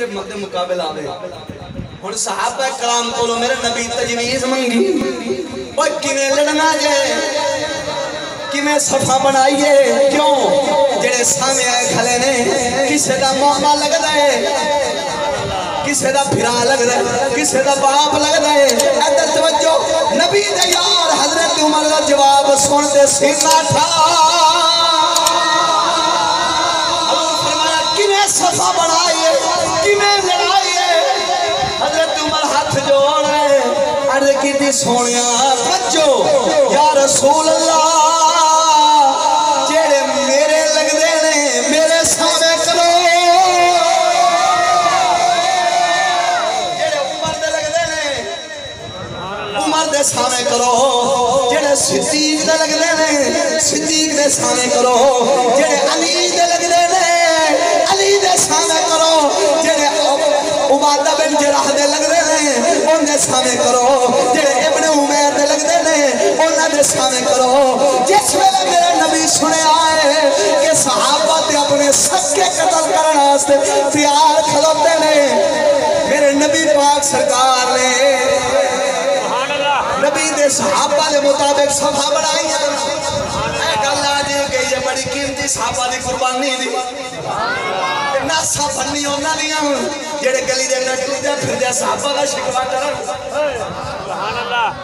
دے مقدے مقابل آوے۔ ہن صحابہ کرام کولو میرے نبی تجویز منگی۔ اوے کیویں لڑنا جے؟ کیویں صفا بنائیے؟ کیوں؟ جڑے سامنے آئے کھلے نے، کسے دا ماما لگدا ہے، کسے دا پھرا لگدا ہے، کسے دا باپ لگدا ہے۔ ادھر توجہ، نبی دے یار حضرت عمر دا جواب سن تے سینہ تھا فرمایا کنے صفا بنائیے عرض کی سونیا بچو یا رسول اللہ جیڑے میرے لگ میرے سامنے کرو جیڑے عمر دے لگ نے عمر دے سامنے کرو جڑے صدیق دے لگ دے صدیق دے سامنے کرو جڑے علی دے لگ دے علی دے سامنے کرو جڑے عبادہ بن جراح دے نے ان دے سامنے کرو جڑے ابن عمیر دے لگ دے نے انہاں دے سامنے کرو جس ویلے میرے نبی سنے آئے کہ صحابہ تے اپنے سکے قتل کرنا واسطے تیار کھلوتے نے میرے نبی پاک سرکار نے نبی دے صحابہ دے مطابق صفحہ بڑھائی ہے بڑی قیمتی صحابہ دی قربانی دی ناسا بننی ہونا دیاں جڑے گلی دے اندر ٹوٹے پھر دے صحابہ کا شکوا کرن سبحان اللہ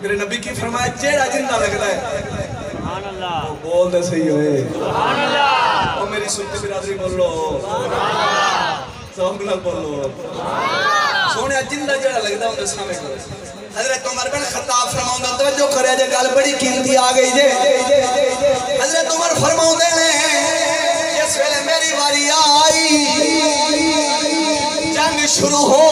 میرے نبی کی فرمایا جیڑا جندہ لگتا ہے سبحان اللہ بول دے صحیح ہوئے سبحان اللہ او میری سنتی برادری بولو سب نال بولو سونے جندہ جیڑا لگتا ہوں دے سامنے کرو حضرت عمر بن خطاب فرماؤں دا توجہ کرے جے گل بڑی قیمتی آ گئی جے فرماؤں دے نے جس ویلے میری واری آئی۔ جنگ شروع ہو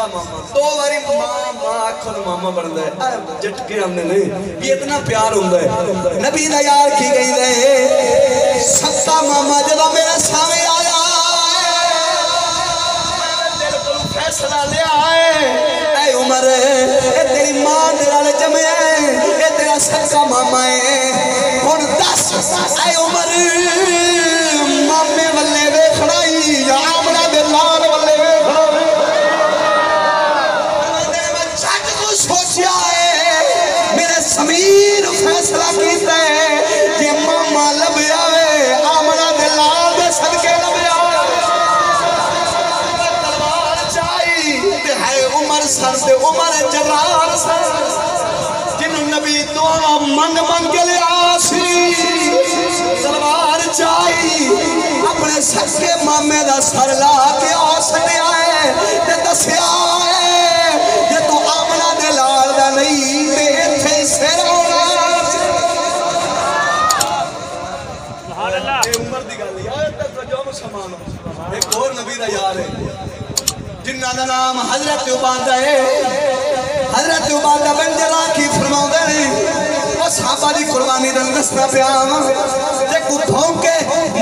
سکا ماما دو باری ماں ماں آکھو تو ماما بڑھتا ہے جٹ کے ہم نے نہیں یہ اتنا پیار ہوتا ہے نبی دا یار کی گئی دے سکا ماما جب میرا سامنے آیا دل کو فیصلہ لیا ہے اے عمر اے تیری ماں تیرا لے جمع ہے اے تیرا سکا ماما ہے ہن دس اے عمر مامے عمر سر تے عمر جرار جنہوں نبی دعا منگ منگ لیا سی تلوار چائی اپنے سکے مامے دا سر لا کے آسنے آئے۔ تے دسیا ہے یہ تو آمنا دے لال دا نہیں تے ایتھے ہی سر ہونا۔ سبحان اللہ۔ اے عمر دی گل یار جو مسلمان ایک اور نبی دا یار ہے۔ جنہ دا نام حضرت عبادہ ہے۔ حضرت عبادہ بن جرا کی فرماؤں دے نہیں وہ صحابہ دی قربانی دن دستا پیام تے کو بھونکے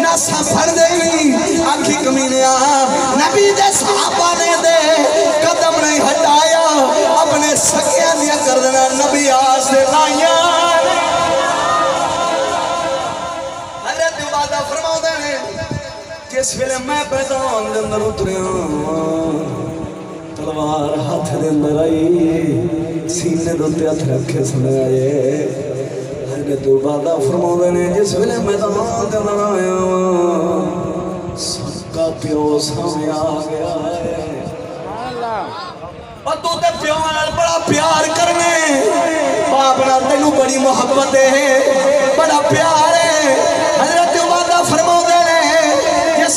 ناسا پھڑ دے نہیں آنکھی کمینے آ۔ نبی دے صحابہ نے دے۔ ویلے میں پیدان دے اندر اتریا تلوار ہاتھ دے اندر آئی سینے دوتے ہاتھ رکھے سنے آئے حضرت عبادہ فرماؤں دے نے جس ویلے میدان دے اندر آیا سب کا پیو سامنے آ گیا ہے اور تو تے پیو نال بڑا پیار کرنے باپ نال تینوں بڑی محبت ہے بڑا پیار ہے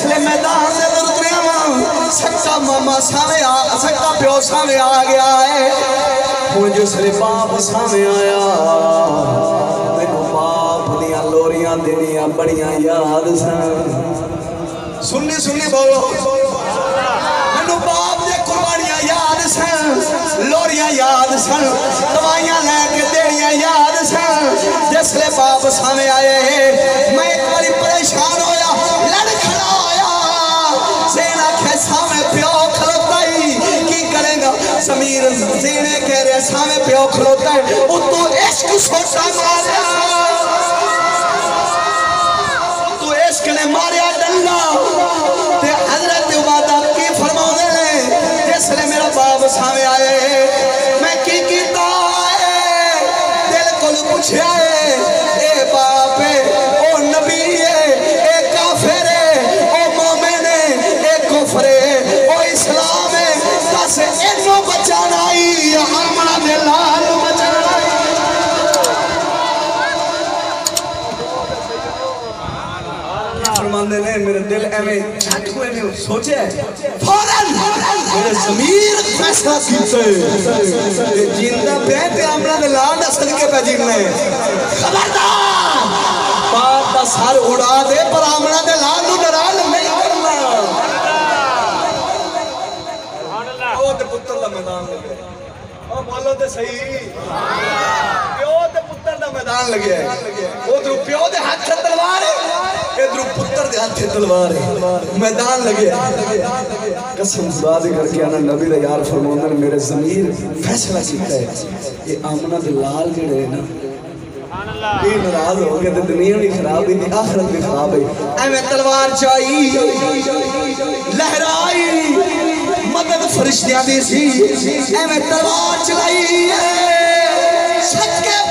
نے جس میدان دے اتریا ہاں۔ وا سکا ماما سامنے آ سکا پیو سامنے آ گیا ہے۔ ہن جس باپ سامنے آیا۔ تینوں باپ دیاں لوریاں دینیاں بڑیاں یاد سن۔ سننی سننی بولو۔ مینو باپ دے قربانیاں یاد سن۔ لوریاں یاد سن۔ دوائیاں لے کے دینیاں یاد سن۔ جس لے باپ سامنے آئے میں ایک باری پریشان پہ کھلوتا ہے؟ وہ تو عشق سوسا مارا تو عشق نے ماریا ڈنگا تے حضرت عبادہ کی فرماؤنے لیں جس نے میرا باب سامنے آئے سر اڑا دے پر آمنا نے لانڈو نرال نہیں کرنا او تے پتر دا میدان لگے او بولو تے صحیح پیو تے پتر دا میدان لگے او تے پیو دے ہاتھ تلوار ہے ادھر پتر دے ہاتھ تلوار میدان لگے۔ قسم خدا کر کے آنا نبی دا یار فرماوندا میرے ضمیر فیصلہ سکتا ہے۔ یہ آمنہ دلال لال جڑے ہیں نا۔ سبحان اللہ۔ یہ ناراض ہو گئے تھے دنیا نہیں خراب ہی ہے آخرت بھی خراب ہے۔ ایویں تلوار چاہیی لہرائی۔ مدد فرشتیاں دیسی سی۔ ایویں تلوار چلائی۔ سکے سچ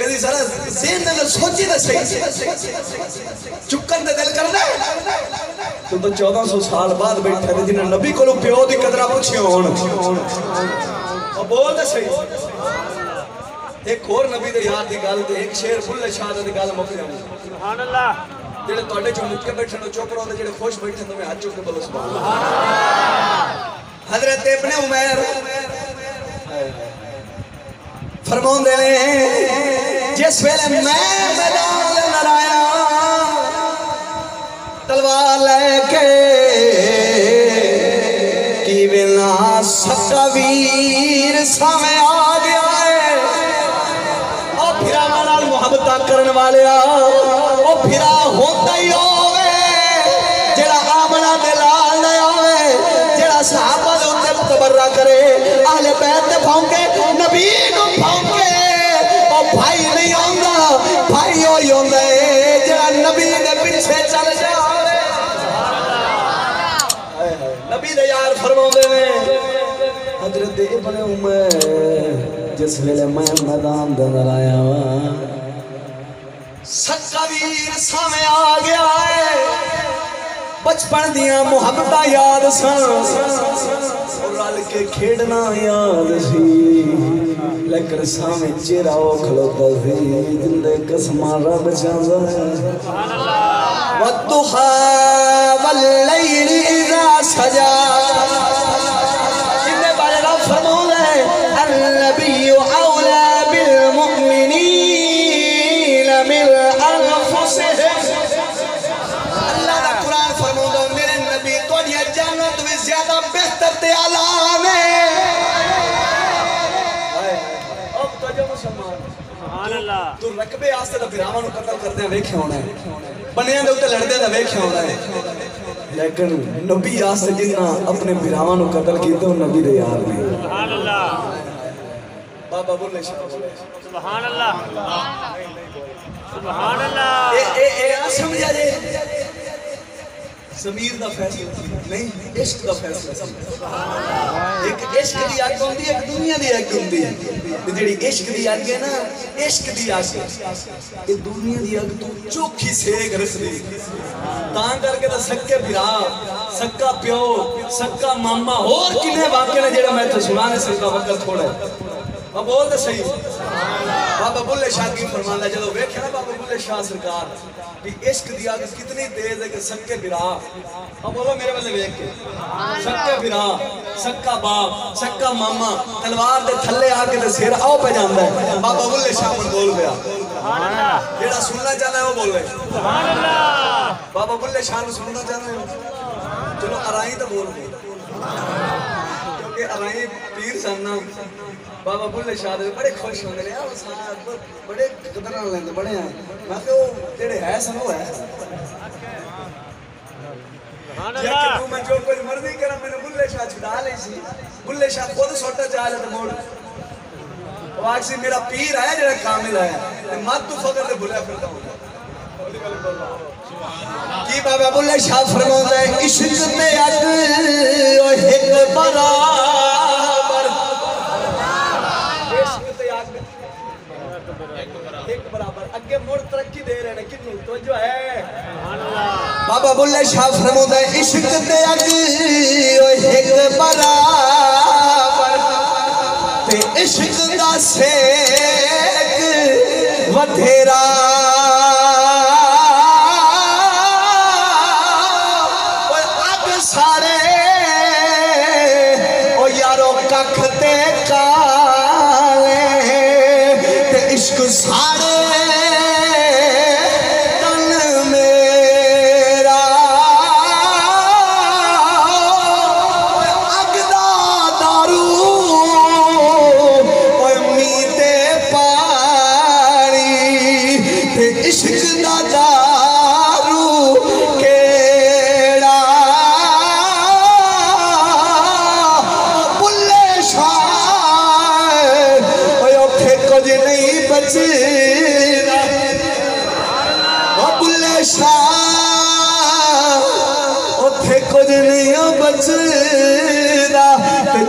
کدی سارا ذہن دے سوچی تے صحیح چکن دے دل کردا تو تو چودہ سو سال بعد بیٹھا تے جنہاں نبی کو لو پیو دی قدر پوچھی ہون او بول دے صحیح ایک اور نبی دے یار دی گال دے ایک شیر بھول شاہ دی گال مکھ جانی سبحان اللہ جڑے توڑے چوں مکھ کے بیٹھن چوپ رہو تے جڑے خوش بیٹھا تے میں ہاتھ چوکے بلو سبحان اللہ حضرت ابن عمر فرماؤں دے لیں جس ویلے میں میدان اندر آیا۔ تلوار لے کے کی بنا سچا ویر سامنے آ گیا ہے۔ او پھرا مال محبتہ کرن والے او پھرا ہوتا ہی ہوے جڑا صحابہ دے تبرہ کرے، اہل بیت تے پھونکے، نبی پیچھے چل جاوے نبی دے فرماؤں دے میں حضرت ابن عمر، جس ویلے میں میدان دے آیا ہاں، ہوا ویر سامنے آ گیا ہے۔ بچپن دیاں محبتاں یاد سن رل کے کھیڑنا یاد سی۔ لیکن سامنے چہرہ وہ کھلوتا سی۔ قسمہ رب چاہتا ہے۔ سبحان اللہ والضحى والليل إذا سجى إن النبي أولى بالمؤمنين من أنفسهم اللہ دا قرآن فرماؤں میرے نبی تو یہ جنت بھی زیادہ بہتر تے اعلان تو رقبے آستے دا بھراواں قتل کردے ویکھیا ہونا ہے۔ بنیاں دے اوتے لڑدے دا ویکھیا ہونا ہے۔ لیکن نبی آستے جنہ اپنے بھراواں نو قتل کیتے او نبی دے یار نے سبحان اللہ. بابا بولے سبحان اللہ. سبحان اللہ. اے اے اے سمجھا جی جے سمیر دا فیصلہ نہیں، عشق دا فیصلہ ایک عشق دی آگ ہوں دی ایک دنیا دی آگ ہوں دی جڑی عشق دی آگ ہے نا، عشق دی اگ ایک دنیا دی آگ تو چوکھی سے گرس دی تاں کر کے دا سکے بھرا، سکا پیو، سکا ماما اور کنے واقعے نے جیڑا میں تو سنانے سکا وقت تھوڑا اب اور دا صحیح۔ بابا بلے شاہ کی فرمانا جدو ویکھے نا بابا بلے شاہ سرکار، بھی عشق دیا کہ کتنی تیز ہے کہ سکے کے برا ہاں اب بولو میرے بلے ویکھ کے۔ سب کے برا سب باپ، سکا ماما، تلوار دے تھلے آ کے دے سیر آو پہ جاندہ ہے۔ بابا بلے شاہ پر بول گیا جیڑا سننا چاہنا ہے، وہ بول بولے بابا بلے شاہ نے سننا چاہنا ہے۔ چلو ارائی تو بول۔ گئی کہ ارائی پیر سننا بابا بلے شاہد دے بڑے خوش ہوں گے بڑے قدران لیں لیندے بڑے ہیں۔ میں کہ وہ تیرے ہے سنو ہے سبحان یا کہ میں جو کوئی مردی کرا میں نے بلے شاہد چھڑا لئی سی۔ بلے شاہد خود سوٹا جا لے موڑ واقسی میرا پیر ہے جڑا کامل ہے۔ مات تو فقر دے پھر دا ہوں گے بابا ڀولي شا فرمو عشق تي اڳرو بابا ڀلي شاهه فرمودا عشق تي اڳي اشڪدا سيڪ وڌيرا